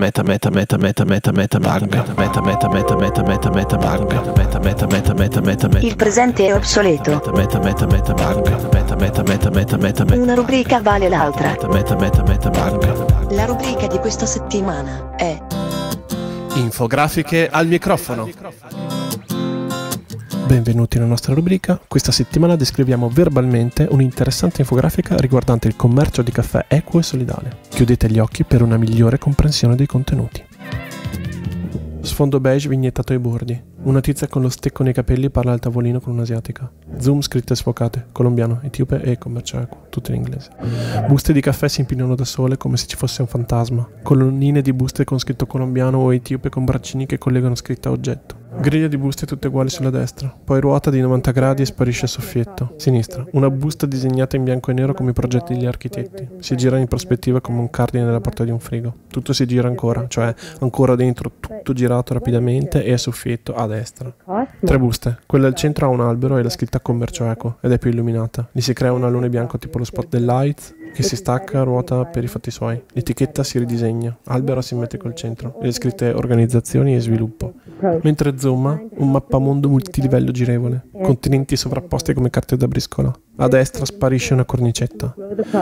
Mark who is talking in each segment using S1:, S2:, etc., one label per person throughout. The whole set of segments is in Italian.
S1: Meta meta meta meta meta meta meta meta meta meta meta meta meta meta meta meta meta meta
S2: Il presente è obsoleto.
S1: meta meta meta meta meta meta meta meta meta
S2: Una rubrica vale l'altra.
S1: meta meta meta
S2: La rubrica di questa settimana è
S3: Infografiche al microfono. Benvenuti nella nostra rubrica. Questa settimana descriviamo verbalmente un'interessante infografica riguardante il commercio di caffè equo e solidale. Chiudete gli occhi per una migliore comprensione dei contenuti. Sfondo beige vignettato ai bordi. Una tizia con lo stecco nei capelli parla al tavolino con un'asiatica. Zoom scritte sfocate. Colombiano, etiope e commercio equo. Tutto in inglese. Buste di caffè si impilano da sole come se ci fosse un fantasma. Colonnine di buste con scritto colombiano o etiope con braccini che collegano scritta a oggetto. Griglia di buste tutte uguali sulla destra, poi ruota di 90 gradi e sparisce il soffietto. Sinistra, una busta disegnata in bianco e nero come i progetti degli architetti. Si gira in prospettiva come un cardine nella porta di un frigo. Tutto si gira ancora, cioè ancora dentro, tutto girato rapidamente e a soffietto a destra. Tre buste. Quella al centro ha un albero e la scritta commercio eco ed è più illuminata. Gli si crea un alone bianco tipo lo spot del Lights che si stacca, ruota per i fatti suoi. L'etichetta si ridisegna, albero asimmetrico al centro e le scritte organizzazioni e sviluppo. Mentre zooma, un mappamondo multilivello girevole, continenti sovrapposti come carte da briscola. A destra sparisce una cornicetta.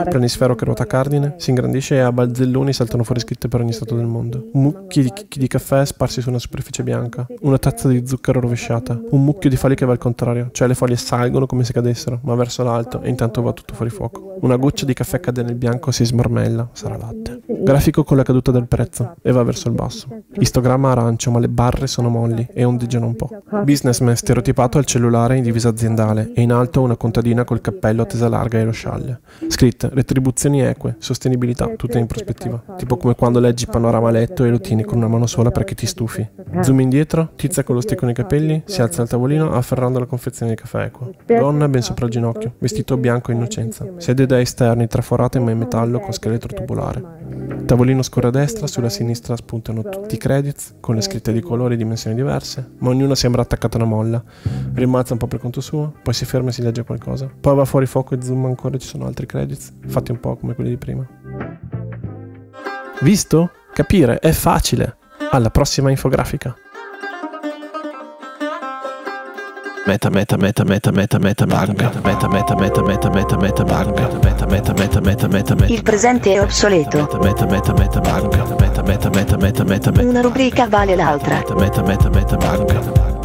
S3: Planisfero che ruota cardine, si ingrandisce e a balzelloni saltano fuori scritte per ogni stato del mondo. Mucchi di chicchi di caffè sparsi su una superficie bianca. Una tazza di zucchero rovesciata. Un mucchio di foglie che va al contrario, cioè le foglie salgono come se cadessero, ma verso l'alto e intanto va tutto fuori fuoco. Una goccia di caffè cade nel bianco, si smarmella, sarà latte. Grafico con la caduta del prezzo e va verso il basso. Istogramma arancio, ma le barre sono molli e ondeggiano un po'. Businessman stereotipato al cellulare in divisa aziendale e in alto una contadina col cappello a tesa larga e lo scialle. Scritte, retribuzioni eque, sostenibilità, tutte in prospettiva. Tipo come quando leggi panorama letto e lo tieni con una mano sola perché ti stufi. Zoom indietro, tizia con lo stecco nei capelli, si alza al tavolino afferrando la confezione di caffè equo. Donna ben sopra il ginocchio, vestito bianco innocenza. Sede da esterni, traforate ma in metallo con scheletro tubolare. Tavolino scorre a destra, sulla sinistra spuntano tutti i credits con le scritte di colori e dimensioni diverse, ma ognuna sembra attaccata a una molla. Rimbalza un po' per conto suo, poi si ferma e si legge qualcosa. Poi va fuori fuoco e zoom ancora e ci sono altri credits, fatti un po' come quelli di prima. Visto? Capire è facile. Alla prossima infografica.
S1: Meta meta meta meta meta meta meta meta meta meta meta meta meta meta meta meta meta meta
S2: Il presente è obsoleto.
S1: meta meta meta bang meta meta meta meta meta meta
S2: Una rubrica vale l'altra.
S1: meta meta meta bang